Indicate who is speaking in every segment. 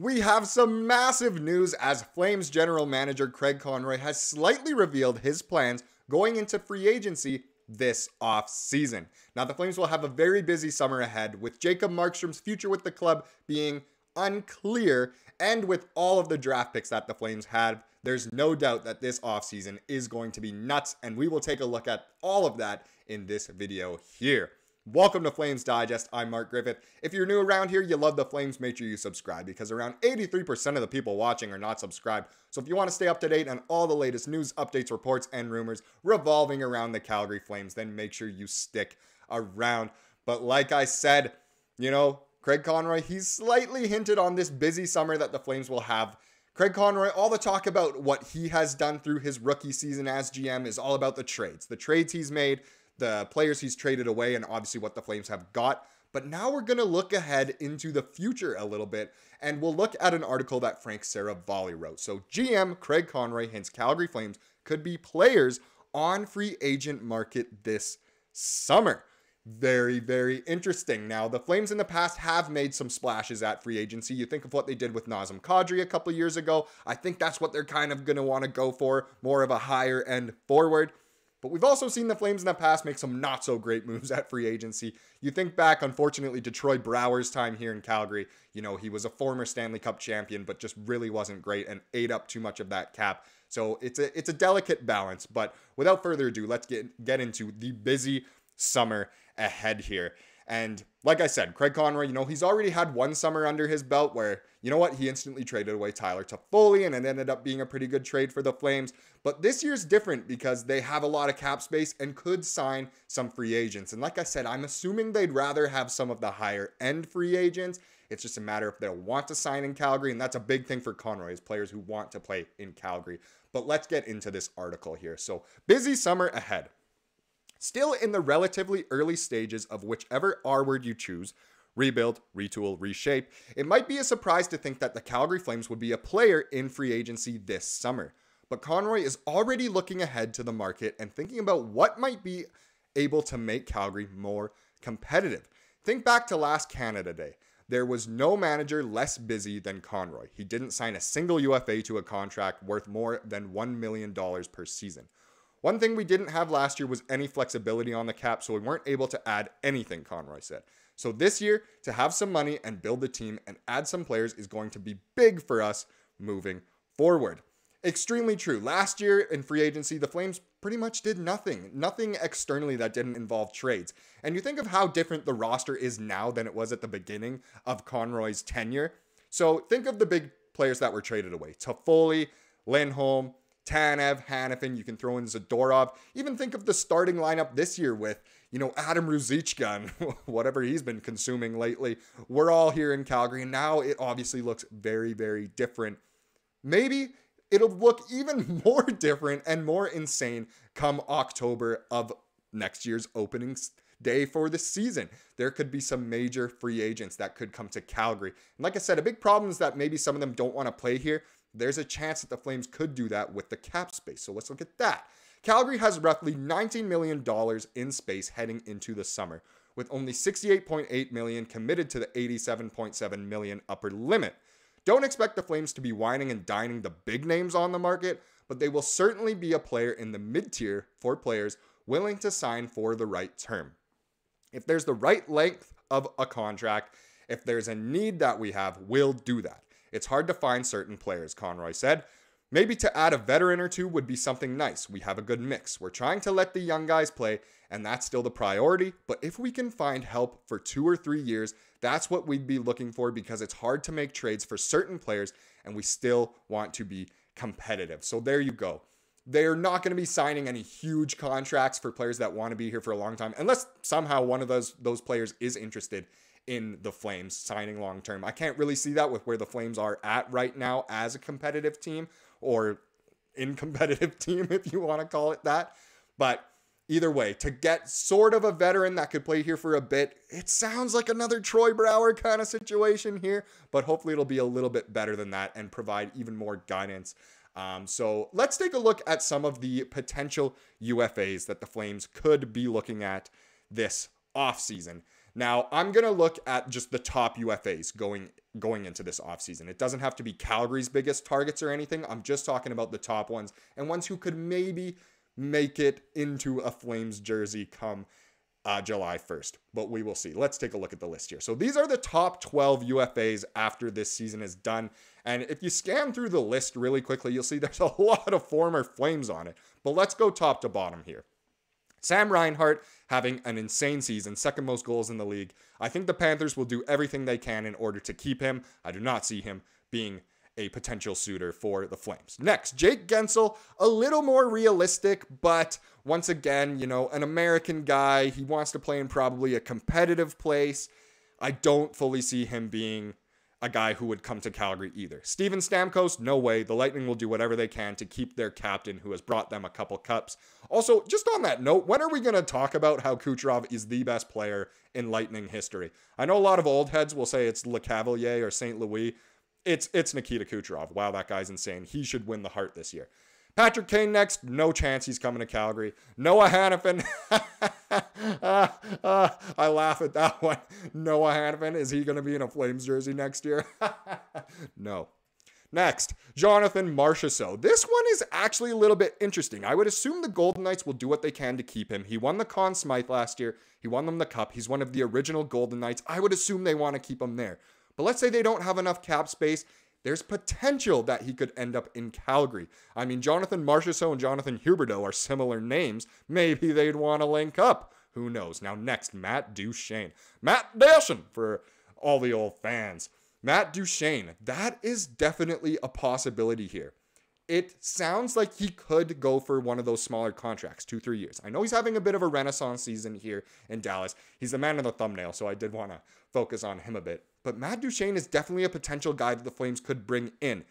Speaker 1: We have some massive news as Flames general manager Craig Conroy has slightly revealed his plans going into free agency this off season. Now, the Flames will have a very busy summer ahead, with Jacob Markstrom's future with the club being unclear, and with all of the draft picks that the Flames have, there's no doubt that this offseason is going to be nuts, and we will take a look at all of that in this video here. Welcome to Flames Digest. I'm Mark Griffith. If you're new around here, you love the Flames, make sure you subscribe because around 83% of the people watching are not subscribed. So if you want to stay up to date on all the latest news, updates, reports, and rumors revolving around the Calgary Flames, then make sure you stick around. But like I said, you know, Craig Conroy, he's slightly hinted on this busy summer that the Flames will have. Craig Conroy, all the talk about what he has done through his rookie season as GM is all about the trades. The trades he's made, the players he's traded away, and obviously what the Flames have got. But now we're going to look ahead into the future a little bit, and we'll look at an article that Frank Seravalli wrote. So, GM Craig Conroy hints Calgary Flames could be players on free agent market this summer. Very, very interesting. Now, the Flames in the past have made some splashes at free agency. You think of what they did with Nazem Kadri a couple years ago. I think that's what they're kind of going to want to go for, more of a higher end forward. But we've also seen the Flames in the past make some not so great moves at free agency. You think back, unfortunately, to Troy Brouwer's time here in Calgary. You know, he was a former Stanley Cup champion, but just really wasn't great and ate up too much of that cap. So it's a it's a delicate balance. But without further ado, let's get get into the busy summer ahead here. And like I said, Craig Conroy, you know, he's already had one summer under his belt where, you know what, he instantly traded away Tyler Toffoli and it ended up being a pretty good trade for the Flames. But this year's different because they have a lot of cap space and could sign some free agents. And like I said, I'm assuming they'd rather have some of the higher end free agents. It's just a matter if they'll want to sign in Calgary. And that's a big thing for Conroy is players who want to play in Calgary. But let's get into this article here. So busy summer ahead. Still in the relatively early stages of whichever R word you choose, rebuild, retool, reshape, it might be a surprise to think that the Calgary Flames would be a player in free agency this summer. But Conroy is already looking ahead to the market and thinking about what might be able to make Calgary more competitive. Think back to last Canada Day. There was no manager less busy than Conroy. He didn't sign a single UFA to a contract worth more than $1 million per season. One thing we didn't have last year was any flexibility on the cap, so we weren't able to add anything, Conroy said. So this year, to have some money and build the team and add some players is going to be big for us moving forward. Extremely true. Last year in free agency, the Flames pretty much did nothing. Nothing externally that didn't involve trades. And you think of how different the roster is now than it was at the beginning of Conroy's tenure. So think of the big players that were traded away. Toffoli, Lindholm, Tanev, Hanifin, you can throw in Zadorov. Even think of the starting lineup this year with, you know, Adam Ruzicka and whatever he's been consuming lately. We're all here in Calgary, and now it obviously looks very, very different. Maybe it'll look even more different and more insane come October of next year's opening day for the season. There could be some major free agents that could come to Calgary. And like I said, a big problem is that maybe some of them don't want to play here there's a chance that the Flames could do that with the cap space. So let's look at that. Calgary has roughly $19 million in space heading into the summer, with only 68.8 million committed to the 87.7 million upper limit. Don't expect the Flames to be wining and dining the big names on the market, but they will certainly be a player in the mid tier for players willing to sign for the right term. If there's the right length of a contract, if there's a need that we have, we'll do that. It's hard to find certain players, Conroy said. Maybe to add a veteran or two would be something nice. We have a good mix. We're trying to let the young guys play, and that's still the priority. But if we can find help for two or three years, that's what we'd be looking for because it's hard to make trades for certain players, and we still want to be competitive. So there you go. They're not going to be signing any huge contracts for players that want to be here for a long time, unless somehow one of those those players is interested in the Flames signing long term. I can't really see that with where the Flames are at right now as a competitive team or in competitive team, if you want to call it that. But either way, to get sort of a veteran that could play here for a bit, it sounds like another Troy Brouwer kind of situation here, but hopefully it'll be a little bit better than that and provide even more guidance. Um, so let's take a look at some of the potential UFAs that the Flames could be looking at this offseason. Now, I'm going to look at just the top UFAs going going into this offseason. It doesn't have to be Calgary's biggest targets or anything. I'm just talking about the top ones and ones who could maybe make it into a Flames jersey come uh, July 1st, but we will see. Let's take a look at the list here. So these are the top 12 UFAs after this season is done. And if you scan through the list really quickly, you'll see there's a lot of former Flames on it. But let's go top to bottom here. Sam Reinhart having an insane season, second most goals in the league. I think the Panthers will do everything they can in order to keep him. I do not see him being a potential suitor for the Flames. Next, Jake Guentzel, a little more realistic, but once again, you know, an American guy. He wants to play in probably a competitive place. I don't fully see him being a guy who would come to Calgary either. Steven Stamkos, no way. The Lightning will do whatever they can to keep their captain who has brought them a couple cups. Also, just on that note, when are we going to talk about how Kucherov is the best player in Lightning history? I know a lot of old heads will say it's Lecavalier or St. Louis. It's it's Nikita Kucherov. Wow, that guy's insane. He should win the Hart this year. Patrick Kane next, no chance he's coming to Calgary. Noah Hanifin, uh, uh, I laugh at that one. Noah Hanifin, is he going to be in a Flames jersey next year? no. Next, Jonathan Marchessault. This one is actually a little bit interesting. I would assume the Golden Knights will do what they can to keep him. He won the Conn Smythe last year. He won them the Cup. He's one of the original Golden Knights. I would assume they want to keep him there. But let's say they don't have enough cap space there's potential that he could end up in Calgary. I mean, Jonathan Marchessault and Jonathan Huberdeau are similar names. Maybe they'd want to link up. Who knows? Now, next, Matt Duchene. Matt Duchene for all the old fans. Matt Duchene, that is definitely a possibility here. It sounds like he could go for one of those smaller contracts, two, three years. I know he's having a bit of a renaissance season here in Dallas. He's the man of the thumbnail, so I did want to focus on him a bit. But Matt Duchene is definitely a potential guy that the Flames could bring in.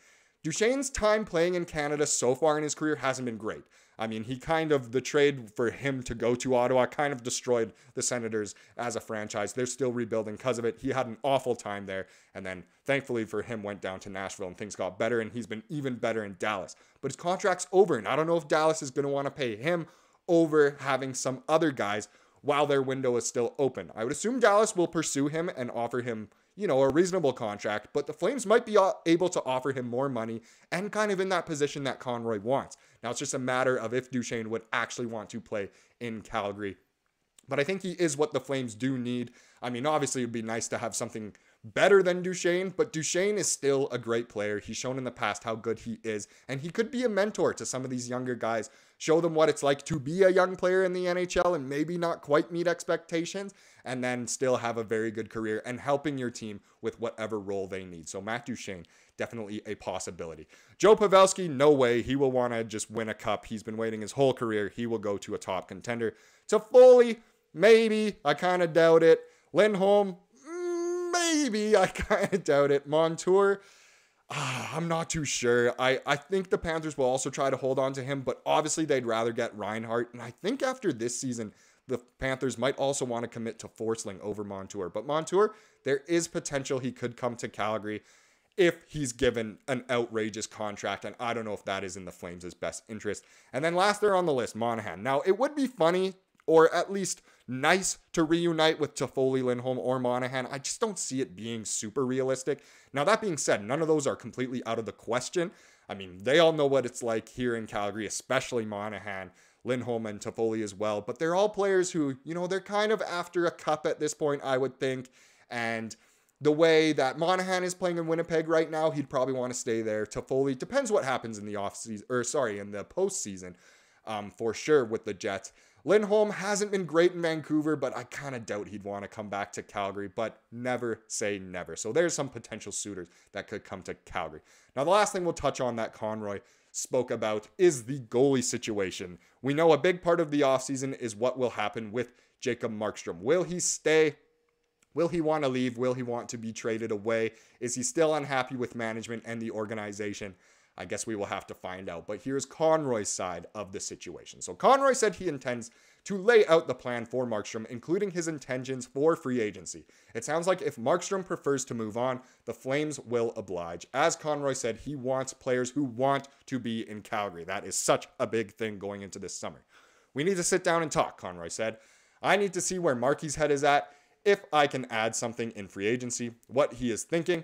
Speaker 1: Duchene's time playing in Canada so far in his career hasn't been great. I mean, he kind of, the trade for him to go to Ottawa kind of destroyed the Senators as a franchise. They're still rebuilding because of it. He had an awful time there. And then thankfully for him, went down to Nashville and things got better. And he's been even better in Dallas. But his contract's over. And I don't know if Dallas is going to want to pay him over having some other guys while their window is still open. I would assume Dallas will pursue him and offer him you know, a reasonable contract, but the Flames might be uh, able to offer him more money and kind of in that position that Conroy wants. Now it's just a matter of if Duchene would actually want to play in Calgary. But I think he is what the Flames do need. I mean, obviously, it would be nice to have something better than Duchene, but Duchene is still a great player. He's shown in the past how good he is, and he could be a mentor to some of these younger guys, show them what it's like to be a young player in the NHL and maybe not quite meet expectations, and then still have a very good career and helping your team with whatever role they need. So, Matt Duchene, definitely a possibility. Joe Pavelski, no way. He will want to just win a cup. He's been waiting his whole career. He will go to a top contender. Toffoli, maybe. I kind of doubt it. Lindholm, maybe. I kind of doubt it. Montour, uh, I'm not too sure. I, I think the Panthers will also try to hold on to him, but obviously they'd rather get Reinhart. And I think after this season, the Panthers might also want to commit to Forsling over Montour. But Montour, there is potential he could come to Calgary if he's given an outrageous contract. And I don't know if that is in the Flames' best interest. And then last there on the list, Monahan. Now, it would be funny or at least nice to reunite with Toffoli, Lindholm, or Monahan. I just don't see it being super realistic. Now, that being said, none of those are completely out of the question. I mean, they all know what it's like here in Calgary, especially Monahan, Lindholm, and Toffoli as well. But they're all players who, you know, they're kind of after a cup at this point, I would think. And the way that Monahan is playing in Winnipeg right now, he'd probably want to stay there. Toffoli depends what happens in the off season, or sorry, in the postseason, um, for sure with the Jets. Lindholm hasn't been great in Vancouver, but I kind of doubt he'd want to come back to Calgary, but never say never. So there's some potential suitors that could come to Calgary. Now, the last thing we'll touch on that Conroy spoke about is the goalie situation. We know a big part of the offseason is what will happen with Jacob Markstrom. Will he stay? Will he want to leave? Will he want to be traded away? Is he still unhappy with management and the organization? I guess we will have to find out. But here's Conroy's side of the situation. So Conroy said he intends to lay out the plan for Markstrom, including his intentions for free agency. It sounds like if Markstrom prefers to move on, the Flames will oblige. As Conroy said, he wants players who want to be in Calgary. That is such a big thing going into this summer. We need to sit down and talk, Conroy said. I need to see where Marky's head is at if I can add something in free agency, what he is thinking.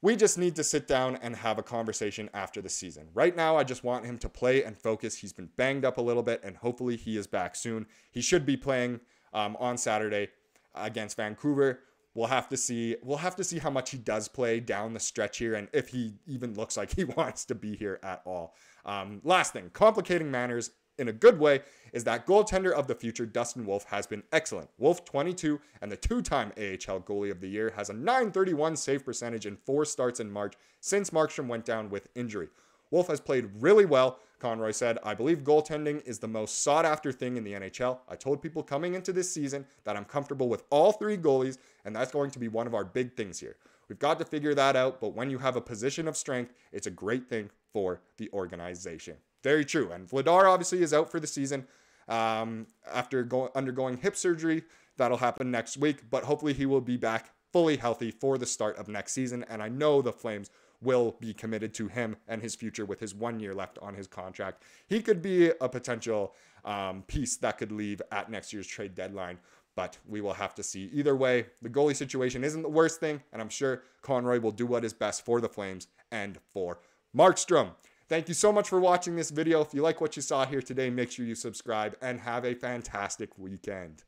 Speaker 1: We just need to sit down and have a conversation after the season. Right now, I just want him to play and focus. He's been banged up a little bit, and hopefully, he is back soon. He should be playing um, on Saturday against Vancouver. We'll have to see. We'll have to see how much he does play down the stretch here, and if he even looks like he wants to be here at all. Um, last thing, complicating manners in a good way is that goaltender of the future, Dustin Wolf, has been excellent. Wolf, 22 and the two time AHL goalie of the year, has a 931 save percentage in four starts in March since Markstrom went down with injury. Wolf has played really well, Conroy said. I believe goaltending is the most sought after thing in the NHL. I told people coming into this season that I'm comfortable with all three goalies, and that's going to be one of our big things here. We've got to figure that out, but when you have a position of strength, it's a great thing for the organization. Very true. And Vladar obviously is out for the season um, after go- undergoing hip surgery. That'll happen next week, but hopefully he will be back fully healthy for the start of next season. And I know the Flames will be committed to him and his future with his one year left on his contract. He could be a potential um, piece that could leave at next year's trade deadline, but we will have to see. Either way, the goalie situation isn't the worst thing, and I'm sure Conroy will do what is best for the Flames and for Markstrom. Thank you so much for watching this video. If you like what you saw here today, make sure you subscribe and have a fantastic weekend.